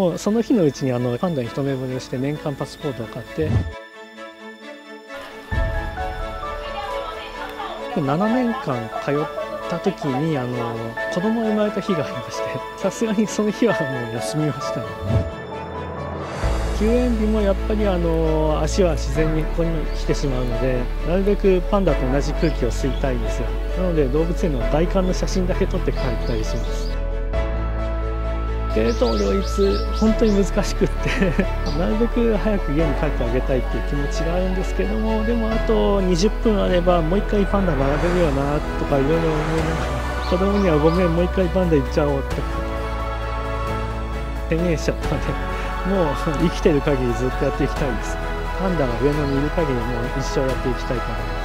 もうその日のうちにあのパンダに一目惚れして年間パスポートを買って。7年間通った時にあの子供が生まれた日がありましてさすがにその日はもう休みました。ね休園日もやっぱりあの足は自然にここに来てしまうのでなるべくパンダと同じ空気を吸いたいんですよ。なので動物園の外観の写真だけ撮って帰ったりします。系統両立本当に難しくって。なるべく早く家に帰ってあげたいっていう気持ちがあるんですけどもでもあと20分あればもう一回パンダ並べるよなとかいろいろ思いながら子供にはごめんもう一回パンダ行っちゃおうとか。宣言しちゃったのでもう生きてる限りずっとやっていきたいです。パンダが上野にいる限りもう一生やっていきたいかな